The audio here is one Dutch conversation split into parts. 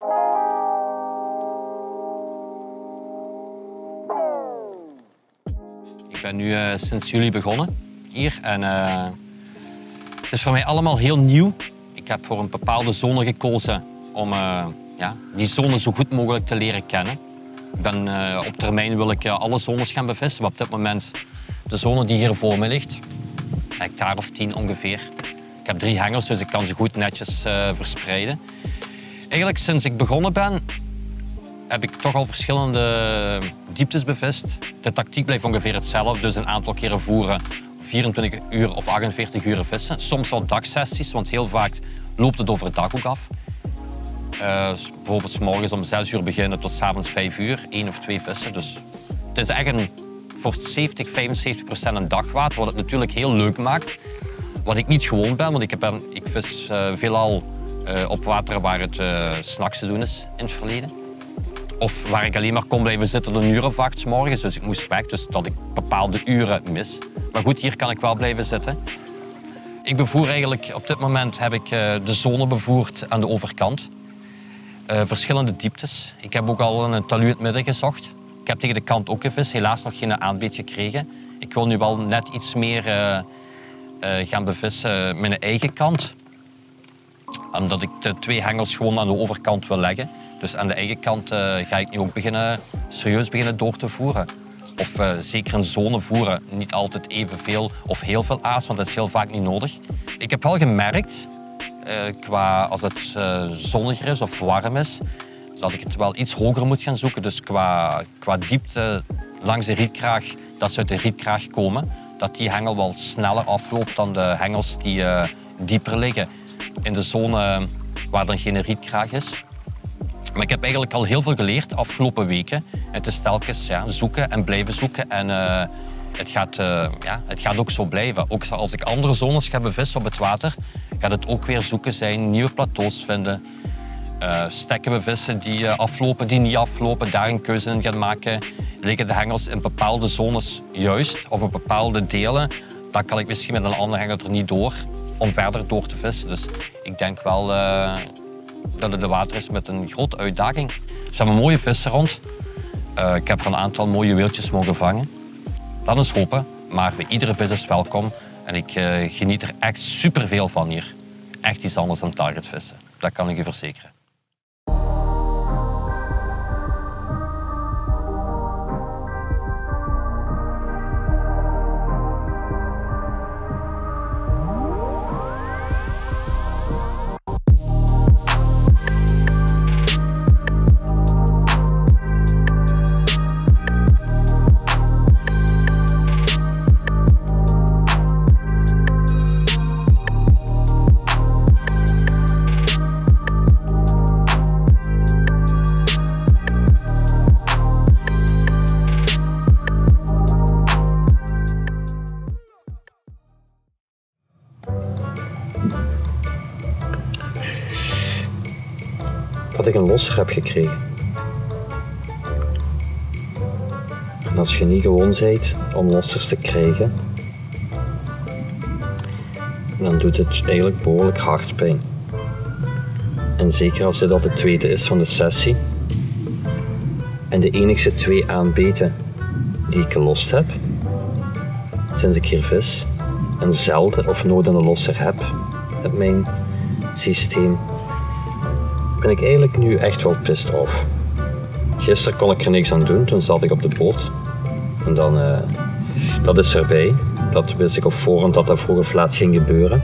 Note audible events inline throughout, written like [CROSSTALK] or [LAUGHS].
Ik ben nu eh, sinds juli begonnen hier en eh, het is voor mij allemaal heel nieuw. Ik heb voor een bepaalde zone gekozen om eh, ja, die zone zo goed mogelijk te leren kennen. Ik op termijn wil ik alle zones gaan bevissen, maar op dit moment de zone die hier voor me ligt, een hectare of tien ongeveer. Ik heb drie hengels, dus ik kan ze goed netjes verspreiden. Eigenlijk sinds ik begonnen ben, heb ik toch al verschillende dieptes bevist. De tactiek blijft ongeveer hetzelfde, dus een aantal keren voeren, 24 uur of 48 uur vissen. Soms wel dagsessies, want heel vaak loopt het overdag ook af. Eh, bijvoorbeeld 's morgens om 6 uur beginnen tot 's avonds 5 uur, één of twee vissen. Dus het is echt voor 70, 75 procent een dagwater, wat het natuurlijk heel leuk maakt. Wat ik niet gewoon ben, want ik, ik vis eh, veelal eh, op water waar het 's s'nachts te doen is in het verleden. Of waar ik alleen maar kon blijven zitten een uur of acht morgens. Dus ik moest weg, dus dat ik bepaalde uren mis. Maar goed, hier kan ik wel blijven zitten. Ik bevoer eigenlijk, op dit moment heb ik eh, de zone bevoerd aan de overkant. Verschillende dieptes. Ik heb ook al een talu het midden gezocht. Ik heb tegen de kant ook gevist, helaas nog geen aanbeet gekregen. Ik wil nu wel net iets meer gaan bevissen met mijn eigen kant. Omdat ik de twee hengels gewoon aan de overkant wil leggen. Dus aan de eigen kant eh, ga ik nu ook beginnen, serieus beginnen door te voeren. Of eh, zeker een zone voeren. Niet altijd evenveel of heel veel aas, want dat is heel vaak niet nodig. Ik heb wel gemerkt, eh, qua, als het zonniger is of warm is, dat ik het wel iets hoger moet gaan zoeken. Dus qua, qua diepte langs de rietkraag, dat ze uit de rietkraag komen, dat die hengel wel sneller afloopt dan de hengels die dieper liggen. In de zone waar dan geen rietkraag is. Maar ik heb eigenlijk al heel veel geleerd afgelopen weken. Het is telkens ja, zoeken en blijven zoeken. En eh, het, gaat, eh, ja, het gaat ook zo blijven. Ook als ik andere zones ga bevissen op het water, gaat het ook weer zoeken zijn, nieuwe plateaus vinden. eh, stekken bevissen die eh, aflopen, die niet aflopen, daar een keuze in gaan maken. Liggen de hengels in bepaalde zones juist, of op bepaalde delen, dan kan ik misschien met een andere hengel er niet door om verder door te vissen. Dus ik denk wel eh, dat het de water is met een grote uitdaging. Dus we hebben mooie vissen rond. Eh, ik heb er een aantal mooie wieltjes mogen vangen. Dat is hopen, maar iedere vis is welkom. En ik eh, geniet er echt superveel van hier. Echt iets anders dan targetvissen. Dat kan ik u verzekeren. Als je niet gewoon bent om lossers te krijgen, dan doet het eigenlijk behoorlijk hard pijn. En zeker als dit al de tweede is van de sessie en de enigste twee aanbeten die ik gelost heb sinds ik hier vis en zelden of nooit een losser heb met mijn systeem ben ik eigenlijk nu echt wel pissed off. Gisteren kon ik er niks aan doen, toen zat ik op de boot. En dan, eh, dat is erbij. Dat wist ik op voorhand dat dat vroeg of laat ging gebeuren.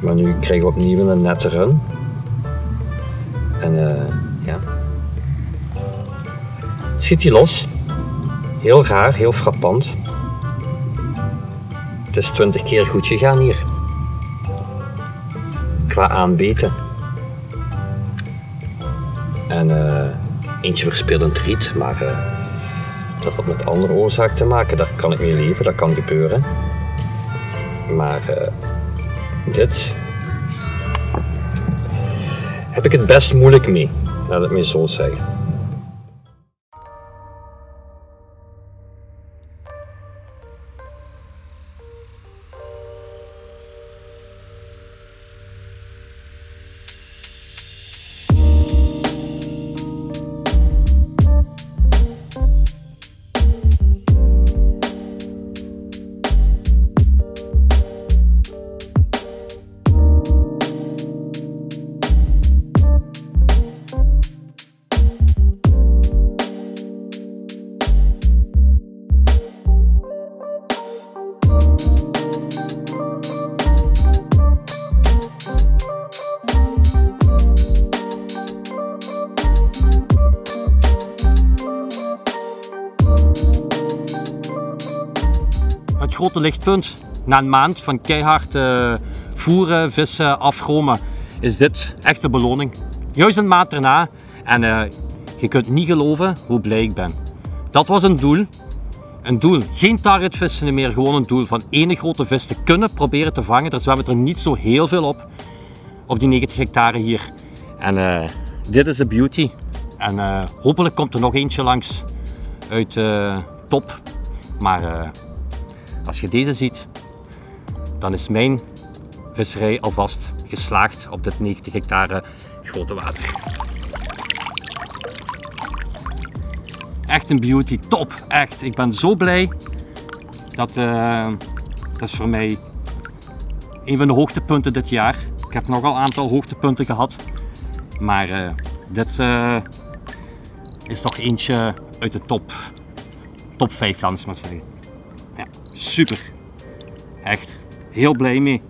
Maar nu krijgen we opnieuw een nette run. En eh, ja. Schiet hij los. Heel raar, heel frappant. Het is twintig keer goed gegaan hier. Qua aanbeten. En eh, eentje verspillend riet, maar dat had met andere oorzaak te maken. Daar kan ik mee leven, dat kan gebeuren. Maar eh, dit heb ik het best moeilijk mee, laat het me zo zeggen. Lichtpunt. Na een maand van keihard uh, voeren, vissen, afromen, is dit echt de beloning. Juist een maand erna. En uh, je kunt niet geloven hoe blij ik ben. Dat was een doel. Een doel. Geen targetvissen meer, gewoon een doel van ene grote vis te kunnen proberen te vangen. Er zwemmen er niet zo heel veel op, op die 90 hectare hier. En uh, dit is de beauty. En hopelijk komt er nog eentje langs uit top. Maar als je deze ziet, dan is mijn visserij alvast geslaagd op dit 90 hectare grote water. Echt een beauty, top, echt. Ik ben zo blij. Dat, uh, dat is voor mij een van de hoogtepunten dit jaar. Ik heb nogal een aantal hoogtepunten gehad. Maar uh, dit uh, is toch eentje uit de top, top 5, laat ik maar zeggen. Super. Echt heel blij mee.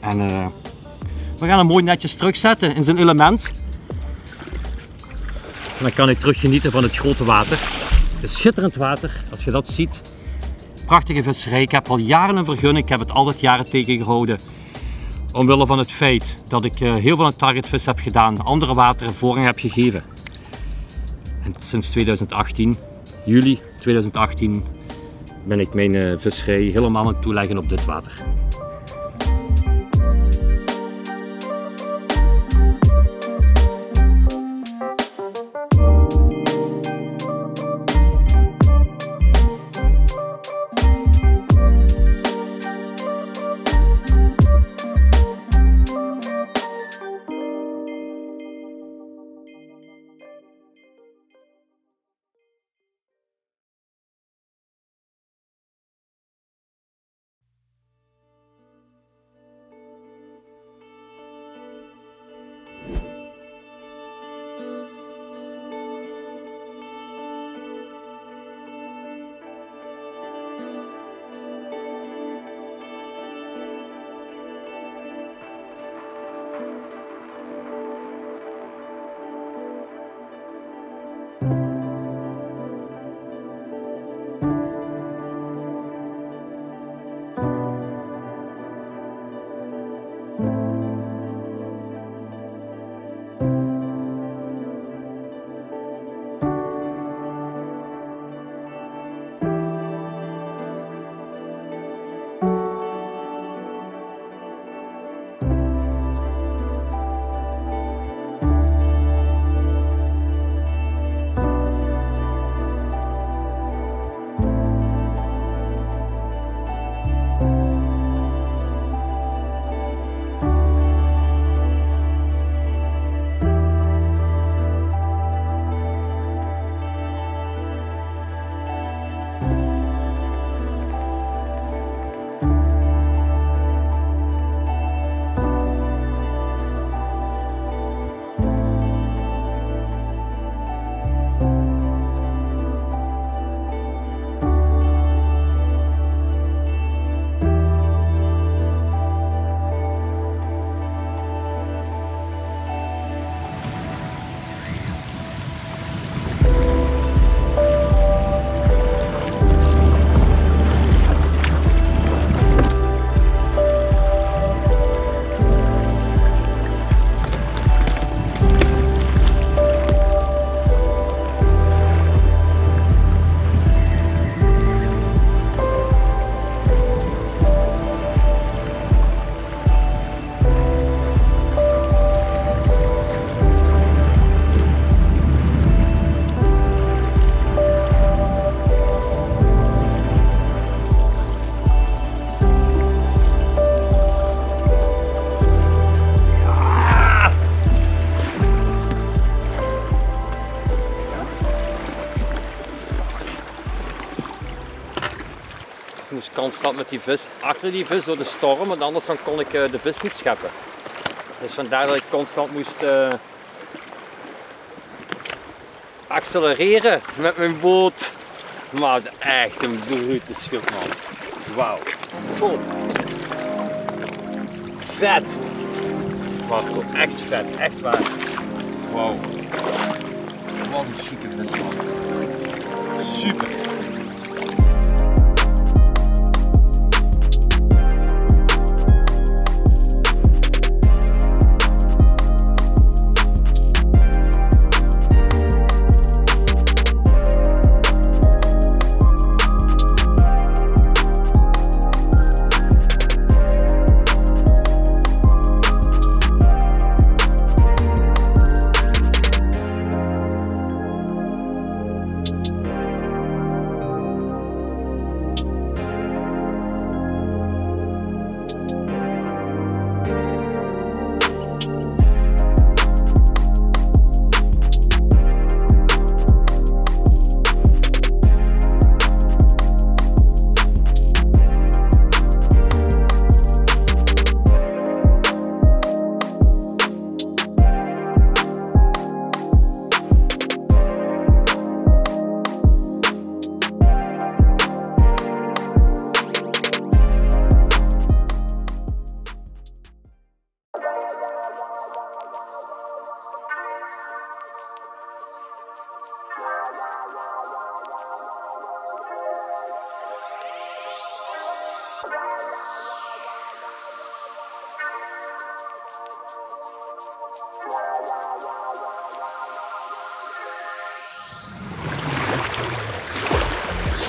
En uh, we gaan hem mooi netjes terugzetten in zijn element. En dan kan ik terug genieten van het grote water. Het is schitterend water, als je dat ziet. Prachtige visserij. Ik heb al jaren een vergunning. Ik heb het altijd jaren tegengehouden. Omwille van het feit dat ik eh, heel veel aan targetvis heb gedaan, andere wateren voorrang heb gegeven. En sinds 2018, juli 2018, ben ik mijn uh, visserij helemaal aan het toeleggen op dit water. Met die vis achter die vis door de storm, want anders dan kon ik uh, de vis niet scheppen. Dus vandaar dat ik constant moest uh, accelereren met mijn boot. Maar echt een brute schip man. Wauw. Top. Vet. Marco, echt vet, echt waar. Wauw. Wat een chique vis man. Super.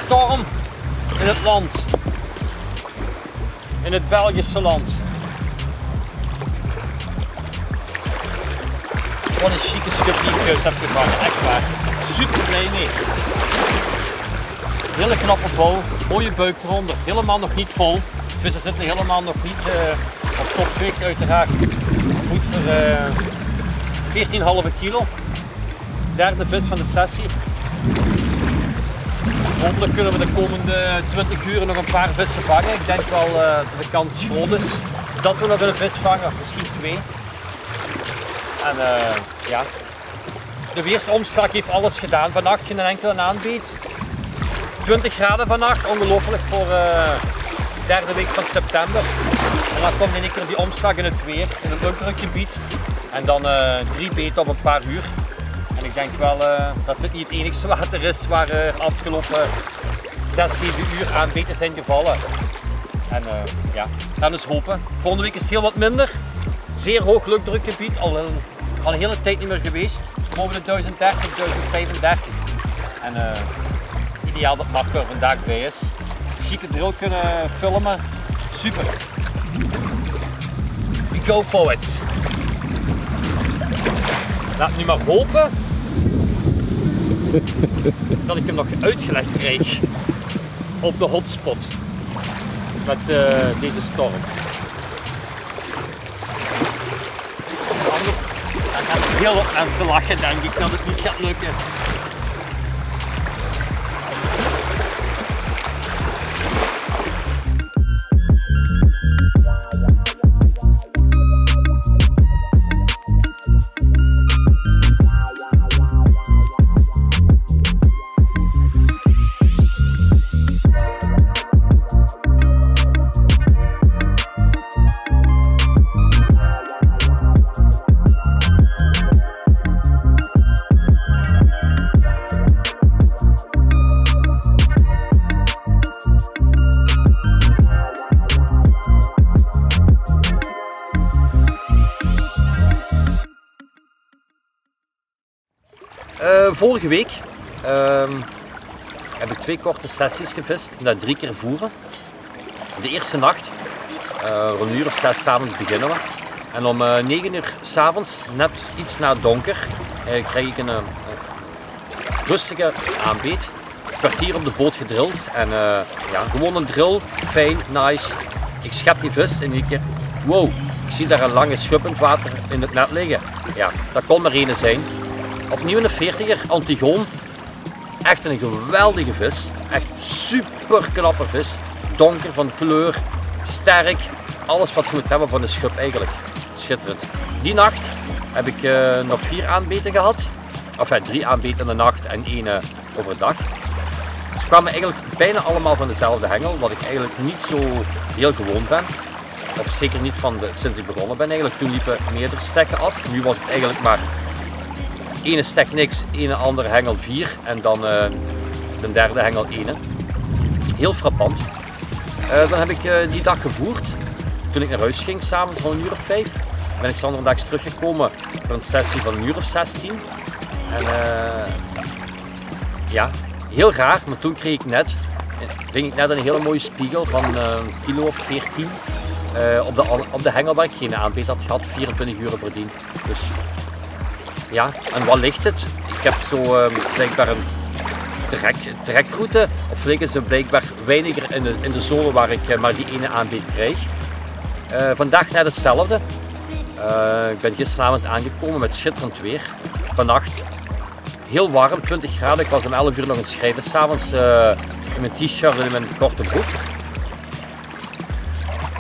storm in het land. In het Belgische land. Wat een chique stuk die ik dus heb gevangen. Echt waar. Super blij mee. Hele knappe bouw, mooie buik eronder, helemaal nog niet vol. Vissen zitten helemaal nog niet uh, op topgewicht uiteraard. Goed voor uh, 14,5 kilo. Derde vis van de sessie. Hopelijk kunnen we de komende 20 uur nog een paar vissen vangen. Ik denk wel uh, dat de kans groot is dat we nog een vis vangen, misschien twee. En ja, de weersomslag heeft alles gedaan. Vannacht geen enkele aanbied. 20 graden vannacht, ongelooflijk voor de derde week van september. En dan komt in één keer die omslag in het weer, in een luchtdruk gebied. En dan uh, drie beten op een paar uur. En ik denk wel uh, dat dit niet het enigste water is waar er afgelopen 6, 7 uur aan beten zijn gevallen. En ja, gaan dus hopen. Volgende week is het heel wat minder. Zeer hoog luchtdrukgebied, al een, al een hele tijd niet meer geweest. Boven de 1030, 1035. En ideaal dat er vandaag bij is. Chique drill kunnen filmen. Super. We go for it. Laat nu maar hopen [LAUGHS] dat ik hem nog uitgelegd krijg op de hotspot met uh, deze storm. Gaan heel wat mensen lachen denk ik dat het niet gaat lukken. Vorige week uh, heb ik twee korte sessies gevist, na drie keer voeren. De eerste nacht, uh, rond een uur of zes s'avonds beginnen we. En om uh, 9 uur s'avonds, net iets na donker, krijg ik een rustige aanbeet. Kwartier op de boot gedrild en ja, gewoon een drill, fijn, nice. Ik schep die vis en één keer, wow, ik zie daar een lange het water in het net liggen. Ja, dat kon maar één zijn. Opnieuw een 40er, Antigoon. Echt een geweldige vis. Echt super knappe vis. Donker van kleur, sterk. Alles wat moet hebben van de schub eigenlijk. Schitterend. Die nacht heb ik uh, nog vier aanbeten gehad. Of ja, drie aanbeten in de nacht en één uh, overdag. Ze kwamen eigenlijk bijna allemaal van dezelfde hengel, wat ik eigenlijk niet zo heel gewoon ben. Of zeker niet van de, sinds ik begonnen ben eigenlijk. Toen liepen meerdere stekken af. Nu was het eigenlijk maar ene stek niks, ene andere hengel 4 en dan uh, de derde hengel 1. Heel frappant. Uh, dan heb ik uh, die dag gevoerd. Toen ik naar huis ging, s'avonds van een uur of 5, ben ik zondags teruggekomen voor een sessie van een uur of 16. En ja, heel raar, maar toen kreeg ik net, ving ik net een hele mooie spiegel van een kilo of 14 op, de, op de hengel waar ik geen aanbeet had gehad, 24 uur verdiend. Dus ja, en wat ligt het? Ik heb zo uh, blijkbaar een trek, trekroute, of liggen ze blijkbaar weiniger in de, in de zone waar ik uh, maar die ene aanbied krijg. Uh, vandaag net hetzelfde. Uh, ik ben gisteravond aangekomen met schitterend weer. Vannacht heel warm, 20 graden. Ik was om 11 uur nog aan het schrijven s'avonds in mijn t-shirt en in mijn korte broek.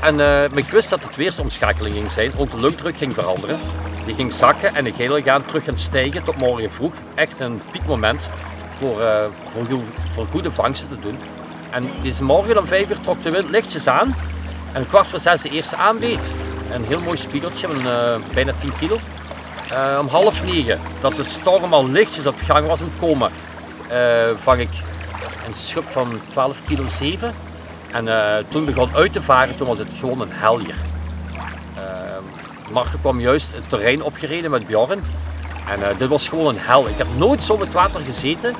En ik wist dat het weersomschakeling ging zijn, want de luchtdruk ging veranderen. Die ging zakken en de gele gaan terug gaan stijgen tot morgen vroeg. Echt een piekmoment voor, uh, voor, voor, goede vangsten te doen. En deze morgen om 5 uur trok de wind lichtjes aan. En kwart voor zes de eerste aanbeet. Een heel mooi spiegeltje van uh, bijna 10 kilo. Uh, om half negen, dat de storm al lichtjes op gang was aan het komen, vang ik een schub van 12 kilo 7. En toen begon uit te varen, toen was het gewoon een heljer Marco kwam juist het terrein opgereden met Bjorn. En eh, dit was gewoon een hel. Ik heb nooit zo met water gezeten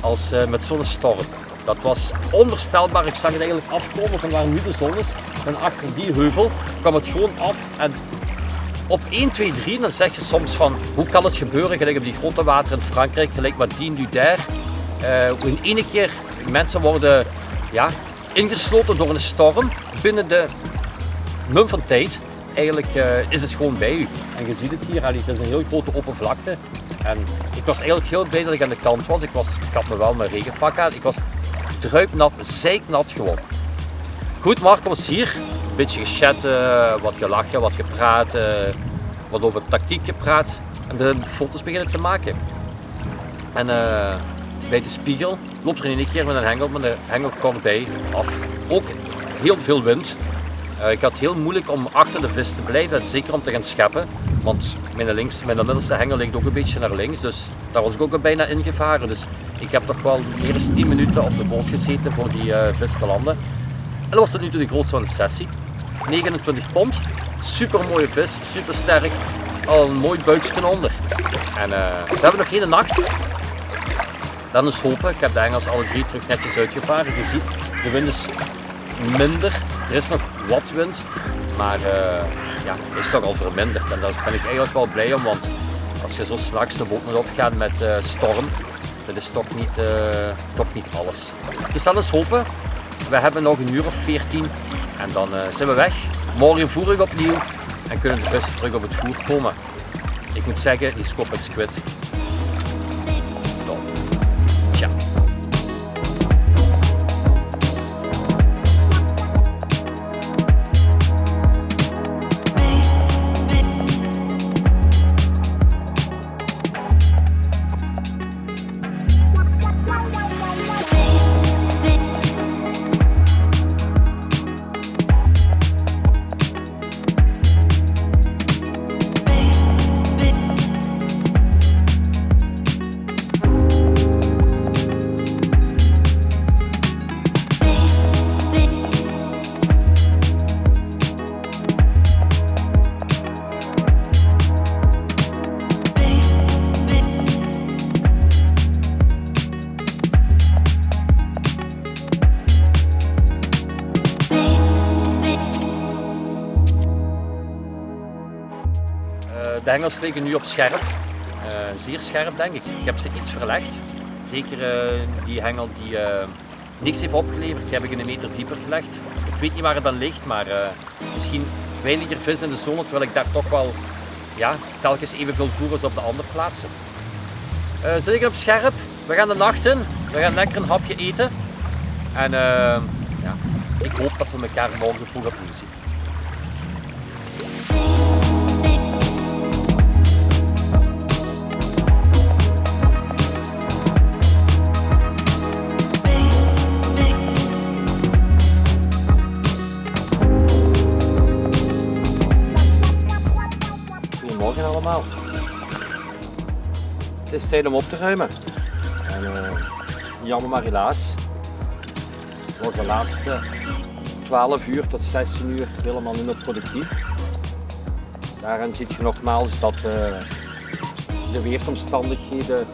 als eh, met zo'n storm. Dat was onvoorstelbaar. Ik zag het eigenlijk afkomen van waar nu de zon is. En achter die heuvel kwam het gewoon af. En op 1, 2, 3 dan zeg je soms van hoe kan het gebeuren, gelijk op die grote water in Frankrijk, gelijk wat Dien Dudair. Uh, in één keer mensen worden ja, ingesloten door een storm binnen de mum van tijd. Eigenlijk uh, is het gewoon bij u. En je ziet het hier, het is een heel grote open vlakte. En ik was eigenlijk heel blij dat ik aan de kant was. Ik, was, had me wel mijn regenpak aan. Ik was druipnat, zeiknat gewoon. Goed, Mark was hier. Een beetje gechat, wat gelachen, wat gepraat, uh, wat over tactiek gepraat. En de foto's beginnen te maken. En uh, bij de spiegel loopt er in één keer met een hengel, maar de hengel kwam bij af. Ook heel veel wind. Uh, ik had heel moeilijk om achter de vis te blijven, zeker om te gaan scheppen. Want mijn, links, mijn middelste hengel ligt ook een beetje naar links, dus daar was ik ook bijna ingevaren. Dus ik heb toch wel meer dan 10 minuten op de boot gezeten voor die uh, vis te landen. En dat was tot nu toe de grootste van de sessie. 29 pond, super mooie vis, super sterk, al een mooi buiksken onder. En uh, we hebben nog geen nacht. Dan is hopen, ik heb de hengels alle drie terug netjes uitgevaren. Je ziet, de wind is minder, er is nog wat wind, maar uh, ja, het is toch al verminderd. En daar ben ik eigenlijk wel blij om, want als je zo straks de boot moet opgaan met uh, storm, dat is toch niet, uh, toch niet alles. Dus dat is hopen. We hebben nog een uur of 14 en dan zijn we weg. Morgen voer ik opnieuw en kunnen de vissen terug op het voer komen. Ik moet zeggen, die skop het squid. De hengels liggen nu op scherp, uh, zeer scherp denk ik. Ik heb ze iets verlegd. Zeker uh, die hengel die uh, niks heeft opgeleverd, die heb ik een meter dieper gelegd. Ik weet niet waar het dan ligt, maar misschien weiniger vis in de zone, terwijl ik daar toch wel ja, telkens evenveel voer als op de andere plaatsen. liggen op scherp, we gaan de nacht in, we gaan lekker een hapje eten. En ja, ik hoop dat we elkaar morgen vroeg opnieuw zien. Tijd om op te ruimen. En, uh, jammer maar helaas. Was de laatste 12 uur tot 16 uur helemaal minder productief. Daarin zie je nogmaals dat uh, de weersomstandigheden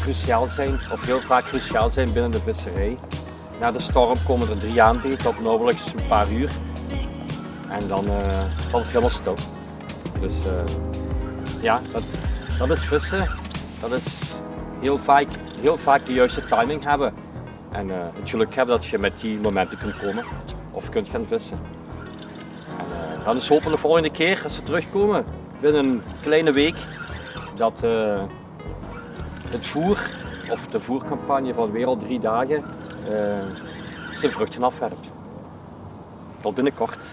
cruciaal zijn, of heel vaak cruciaal zijn binnen de visserij. Na de storm komen er drie aanbeten op nauwelijks een paar uur. En dan uh, valt het helemaal stil. Dus ja, dat, dat is vissen. Dat is heel vaak, heel vaak de juiste timing hebben. En uh, het geluk hebben dat je met die momenten kunt komen of kunt gaan vissen. En uh, dan is hopen de volgende keer als ze terugkomen, binnen een kleine week, dat uh, het voer of de voercampagne van Wereld drie dagen zijn vruchten afwerpt. Tot binnenkort.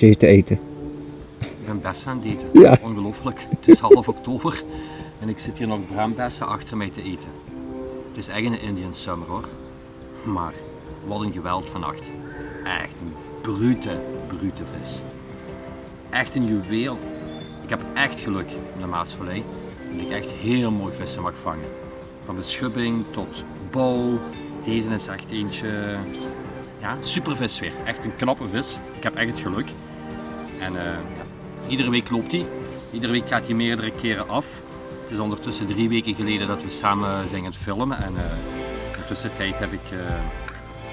Te eten. Ik ben bessen aan het eten. Ja. Ongelooflijk. Het is half oktober en ik zit hier nog braambessen achter mij te eten. Het is echt een Indian summer hoor. Maar wat een geweld vannacht. Echt een brute, brute vis. Echt een juweel. Ik heb echt geluk in de Maasvallei dat ik echt heel mooi vissen mag vangen. Van de schubbing tot bouw. Deze is echt eentje, ja, supervis weer. Echt een knappe vis. Ik heb echt het geluk. En eh, iedere week loopt hij. Iedere week gaat hij meerdere keren af. Het is ondertussen drie weken geleden dat we samen zijn gaan filmen. En eh, in de tussentijd heb ik eh,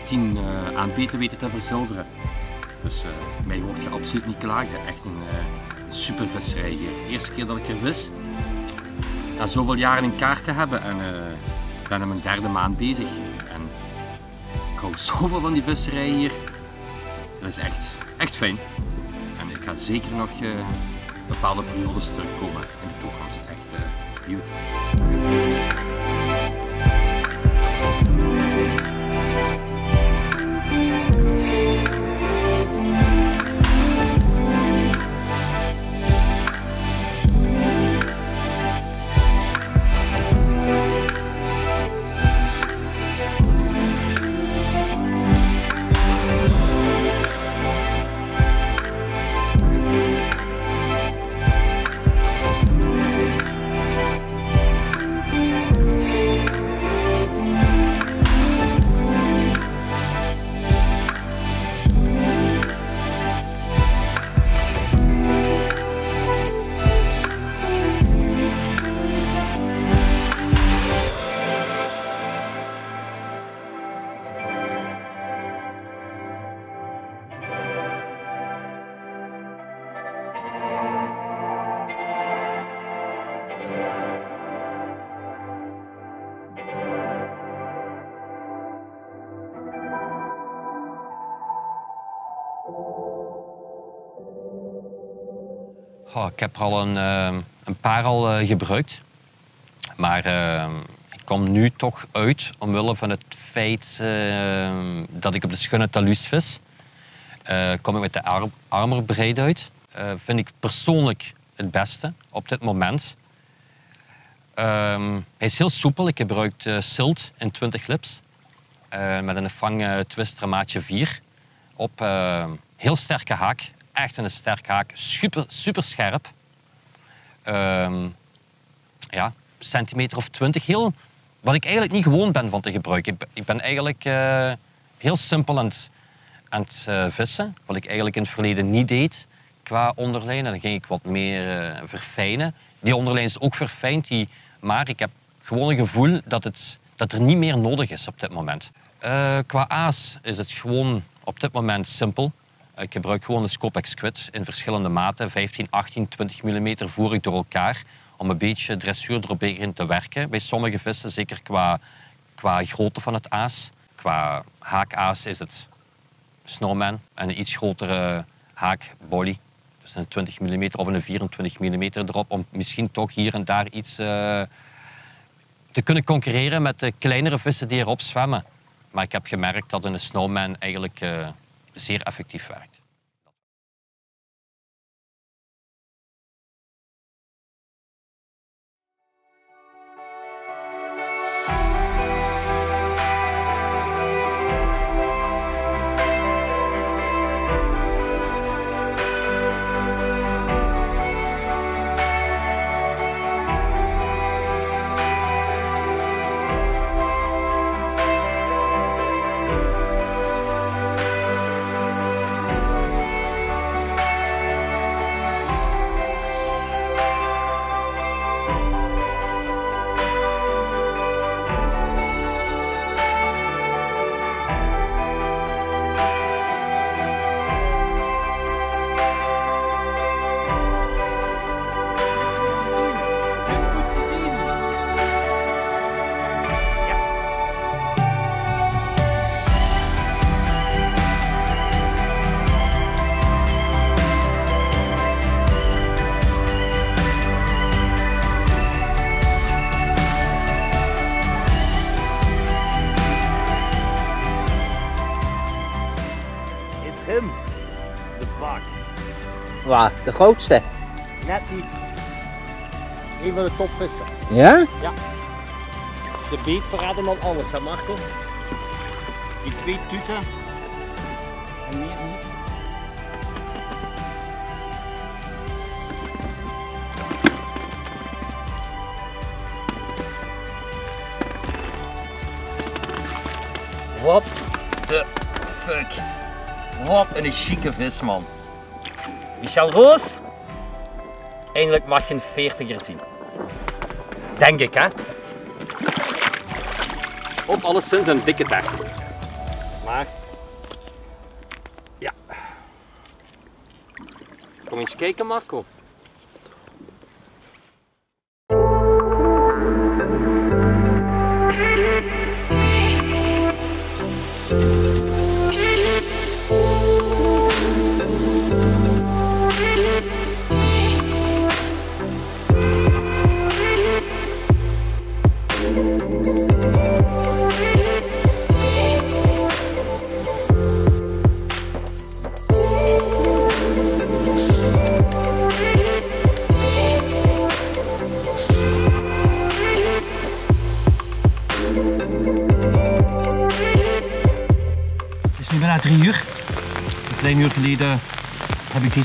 tien uh, aanbeten weten te verzilveren. Dus uh, mij hoort je absoluut niet klagen. Echt een uh, super visserij hier. De eerste keer dat ik er vis. Na zoveel jaren in kaart te hebben en ik ben in mijn derde maand bezig. En ik hou zoveel van die visserij hier. Dat is echt, echt fijn. En ik ga zeker nog bepaalde periodes terugkomen in de toekomst. Echt beauty. Ik heb er al een, uh, een paar al uh, gebruikt. Maar uh, ik kom nu toch uit omwille van het feit dat ik op de schunne talus vis. kom ik met de ar armorbreid uit. vind ik persoonlijk het beste op dit moment. hij is heel soepel. Ik gebruik silt in 20 lips. met een vang twister maatje 4. Op heel sterke haak echt een sterk haak. Super, super scherp. Um, ja, centimeter of twintig. Heel, wat ik eigenlijk niet gewoon ben van te gebruiken. Ik ben, eigenlijk uh, heel simpel aan het, aan het uh, vissen. Wat ik eigenlijk in het verleden niet deed qua onderlijn. En dan ging ik wat meer uh, verfijnen. Die onderlijn is ook verfijnd. Die, maar ik heb gewoon een gevoel dat, het, dat er niet meer nodig is op dit moment. qua aas is het gewoon op dit moment simpel. Ik gebruik gewoon de Scopex Squid in verschillende maten, 15, 18, 20 mm voer ik door elkaar om een beetje dressuur erin te werken. Bij sommige vissen, zeker qua, qua grootte van het aas. Qua haakaas is het snowman en een iets grotere haak bolly. Dus een 20 mm of een 24 mm erop om misschien toch hier en daar iets uh, te kunnen concurreren met de kleinere vissen die erop zwemmen. Maar ik heb gemerkt dat een snowman eigenlijk uh, zeer effectief werkt. Waar? De grootste? Net niet. Een van de topvissen. Ja? De beet verraden dan alles, hè Marco? Die twee tuten. En meer niet. Wat de fuck. Wat een chique vis, man. Michel Roos, eindelijk mag je een veertiger zien. Denk ik, hè? Of alleszins een dikke dag. Maar, ja. Kom eens kijken, Marco.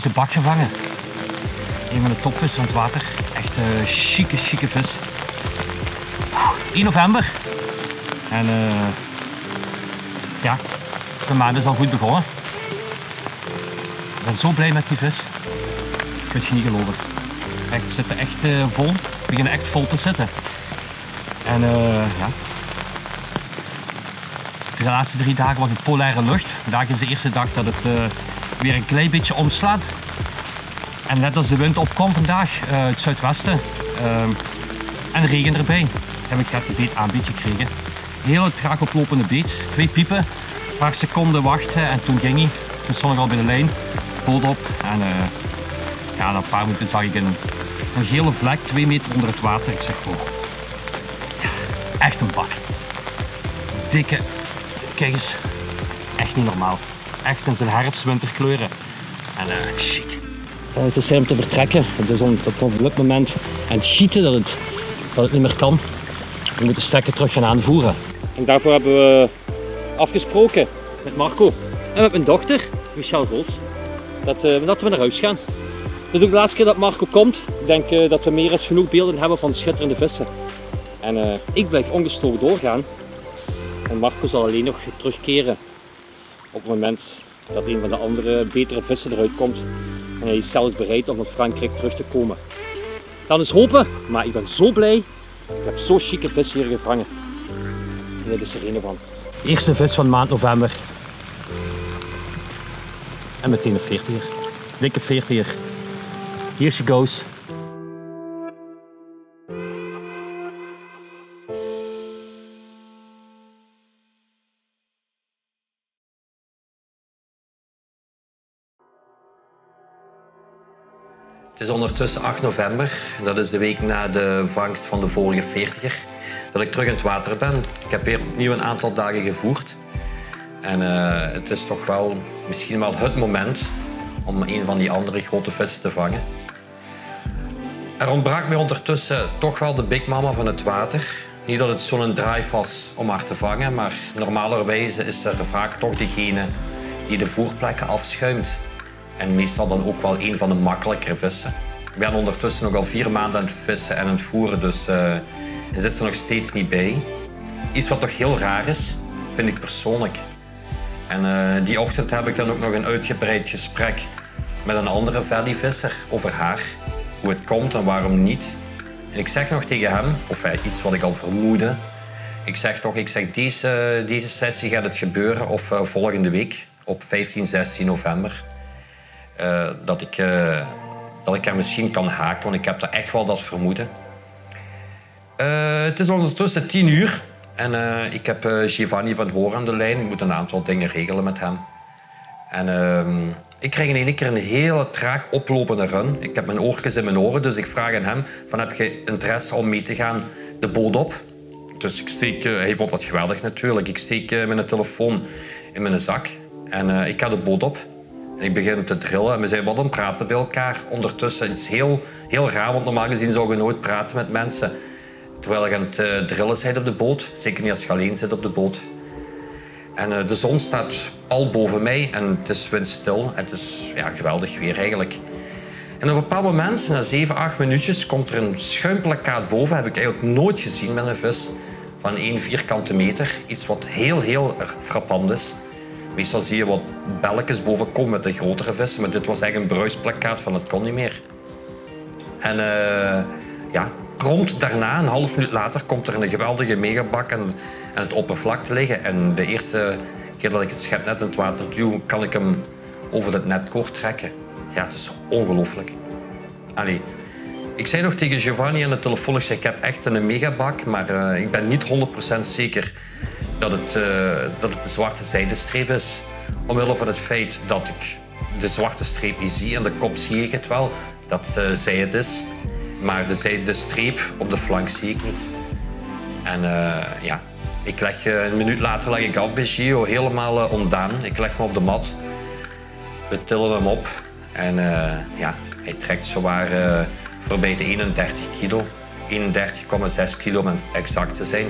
Deze bak gevangen. Een van de topvissen van het water. Echt een chique, chique vis. 1 november. En eh ja, de maand is al goed begonnen. Ik ben zo blij met die vis. Kun je niet geloven. Echt, ze zitten echt eh, vol. Ze beginnen echt vol te zitten. En eh ja, de laatste drie dagen was het polaire lucht. Vandaag is de eerste dag dat het eh, weer een klein beetje omslaat. En net als de wind opkomt vandaag, eh, het zuidwesten, ehm, en regen erbij, heb ik net de beet aanbied gekregen. Heel het traag oplopende beet, twee piepen, een paar seconden wachten en toen ging hij. Toen stond ik al bij de lijn, boot op en eh, ja, na een paar minuten zag ik een, een gele vlek, twee meter onder het water. Ik zeg gewoon, ja, echt een bak. Dikke, Kijk eens, echt niet normaal. Echt in zijn herfst-winterkleuren. En eh chic. het is tijd om te vertrekken. Het is om, op dit moment aan het schieten dat het, dat het niet meer kan. We moeten stekken terug gaan aanvoeren. En daarvoor hebben we afgesproken met Marco en met mijn dochter, Michel Roos, dat, eh, dat we naar huis gaan. Dit is ook de laatste keer dat Marco komt. Ik denk eh, dat we meer dan genoeg beelden hebben van schitterende vissen. En eh, ik blijf ongestoord doorgaan. En Marco zal alleen nog terugkeren op het moment dat een van de andere betere vissen eruit komt. En hij is zelfs bereid om naar Frankrijk terug te komen. Dan is hopen, maar ik ben zo blij. Ik heb zo chique vis hier gevangen. En dit is er een van. Eerste vis van maand november. En meteen een 40er. Dikke 40er. Here she goes. Het is ondertussen 8 november. Dat is de week na de vangst van de vorige 40er. Dat ik terug in het water ben. Ik heb weer opnieuw een aantal dagen gevoerd. En eh, het is toch wel misschien wel het moment om een van die andere grote vissen te vangen. Er ontbrak mij ondertussen toch wel de big mama van het water. Niet dat het zo'n drive was om haar te vangen, maar normalerwijze is er vaak toch degene die de voerplekken afschuimt. En meestal dan ook wel een van de makkelijkere vissen. Ik ben ondertussen nog al vier maanden aan het vissen en aan het voeren, dus uh, hij zit er nog steeds niet bij. Iets wat toch heel raar is, vind ik persoonlijk. En uh, die ochtend heb ik dan ook nog een uitgebreid gesprek met een andere valleyvisser over haar. Hoe het komt en waarom niet. En ik zeg nog tegen hem, of uh, iets wat ik al vermoedde. Ik zeg toch, ik zeg deze, deze sessie gaat het gebeuren of volgende week op 15, 16 november. Uh, dat, ik, uh, dat ik er misschien kan haken, want ik heb er echt wel dat vermoeden. Uh, het is ondertussen tien uur en ik heb Giovanni van Hoor aan de lijn. Ik moet een aantal dingen regelen met hem. En ehm, ik krijg in één keer een hele traag oplopende run. Ik heb mijn oortjes in mijn oren, dus ik vraag aan hem van heb je interesse om mee te gaan de boot op? Dus ik steek, hij vond dat geweldig natuurlijk. Ik steek mijn telefoon in mijn zak en ik ga de boot op. Ik begin te drillen en we zijn wat aan het praten bij elkaar. Ondertussen, het is heel, heel raar, want normaal gezien zou je nooit praten met mensen. Terwijl je aan het eh, drillen bent op de boot. Zeker niet als je alleen zit op de boot. En eh, de zon staat al boven mij en het is windstil. Het is ja, geweldig weer eigenlijk. En op een bepaald moment, na 7, 8 minuutjes, komt er een schuimplakkaat boven. Heb ik eigenlijk nooit gezien met een vis. Van 1 vierkante meter. Iets wat heel, heel frappant is. Meestal zie je wat belletjes boven komen met de grotere vissen. Maar dit was eigenlijk een bruisplakkaat van het kon niet meer. En uh, ja, prompt daarna, een half minuut later, komt er een geweldige megabak aan het oppervlak te liggen. En de eerste keer dat ik het schepnet in het water duw, kan ik hem over het netkoord trekken. Ja, het is ongelooflijk. Allee, ik zei nog tegen Giovanni aan de telefoon, ik, zeg, ik heb echt een megabak, maar uh, ik ben niet 100% zeker dat het, uh, dat het de zwarte zijdestreep is. Omwille van het feit dat ik de zwarte streep zie en de kop zie ik het wel, dat uh, zij het is. Maar de, streep op de flank zie ik niet. En ja, ik leg, een minuut later leg ik af bij Gio, helemaal ontdaan. Ik leg me op de mat. We tillen hem op en ja, hij trekt zowaar voorbij de 31 kilo. 31,6 kilo om exact te zijn.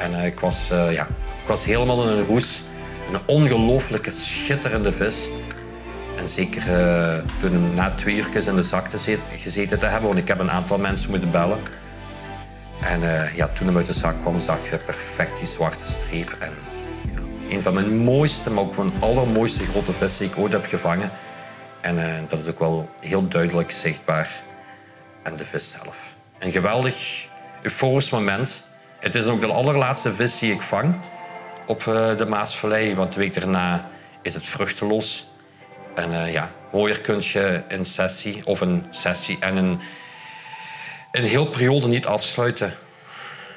En uh, ik, was, uh, ja, ik was helemaal in een roes. Een ongelooflijke, schitterende vis. En zeker toen na twee uur in de zak te gezeten te hebben, want ik heb een aantal mensen moeten bellen. En ja, toen hem uit de zak kwam, zag je perfect die zwarte streep. En, een van mijn mooiste, maar ook mijn allermooiste grote vissen die ik ooit heb gevangen. En dat is ook wel heel duidelijk zichtbaar aan de vis zelf. Een geweldig euforisch moment. Het is ook de allerlaatste vis die ik vang op uh, de Maasvallei, want de week daarna is het vruchteloos. En uh, ja, mooier kun je een sessie of een sessie en een, een heel periode niet afsluiten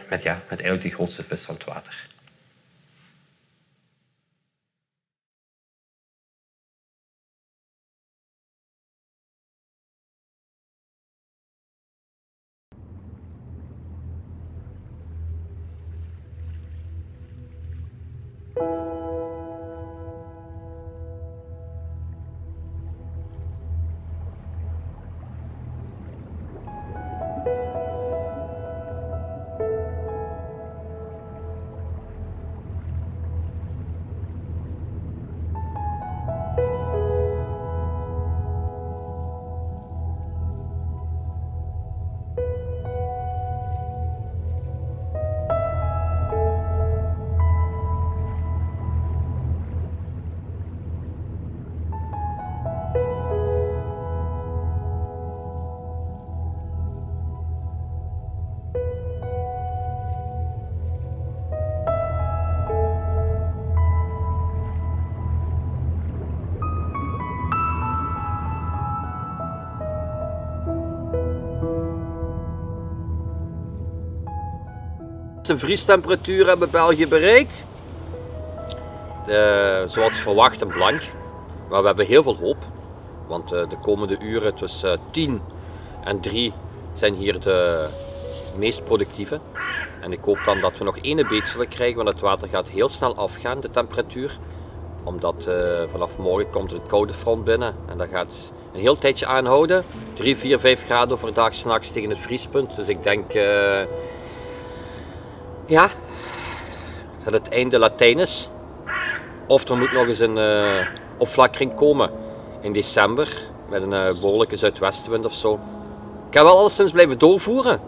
met, ja, met eigenlijk die grootste vis van het water. De vriestemperatuur hebben België bereikt. De, zoals verwacht een blank. Maar we hebben heel veel hoop. Want eh, de komende uren tussen 10 en 3 zijn hier de meest productieve. En ik hoop dan dat we nog één beet zullen krijgen, want het water gaat heel snel afgaan, de temperatuur. Omdat uh, vanaf morgen komt er het koude front binnen en dat gaat een heel tijdje aanhouden. 3, 4, 5 graden overdag, s'nachts tegen het vriespunt. Dus ik denk ja, dat het einde Latijn is. Of er moet nog eens een uh, komen in december met een uh, behoorlijke zuidwestenwind of zo. Ik heb wel alleszins blijven doorvoeren.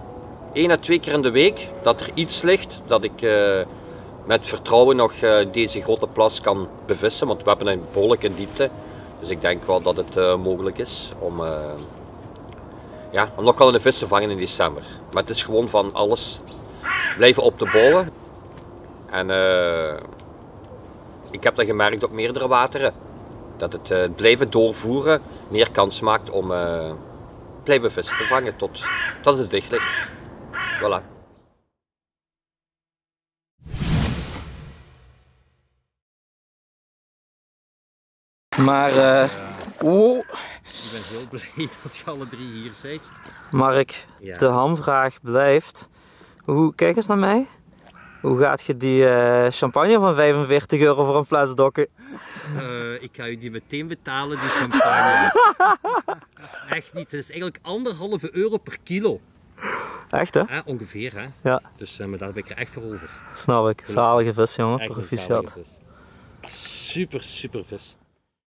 Eén à twee keer in de week dat er iets ligt dat ik uh, met vertrouwen nog deze grote plas kan bevissen. Want we hebben een behoorlijke diepte. Dus ik denk wel dat het mogelijk is om, ja, om nog wel een vis te vangen in december. Maar het is gewoon van alles blijven op te bouwen. En uh, ik heb dat gemerkt op meerdere wateren. Dat het uh, blijven doorvoeren meer kans maakt om uh, blijven vissen te vangen tot, tot het dicht ligt. Voilà. Maar, uh, oh. Ik ben heel blij [LAUGHS] dat je alle drie hier zit. Mark, ja. de hamvraag blijft. Hoe, kijk eens naar mij. Hoe gaat je die eh, champagne van 45 euro voor een fles dokken? Eh, ik ga je die meteen betalen, die champagne. [LAUGHS] Echt niet. Het is eigenlijk anderhalve euro per kilo. Echt hè? Ongeveer, hè? Ja, Dus eh, maar daar heb ik er echt voor over. snap ik. Zalige vis jongen, proficiat. Super, super vis.